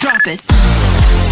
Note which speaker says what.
Speaker 1: Drop it.